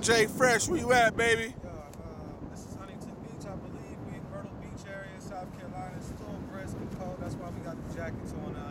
Jay Fresh, where you at, baby? Yo, uh, this is Huntington Beach, I believe. We in Myrtle Beach area, South Carolina. It's still brisk and cold. That's why we got the jackets on out.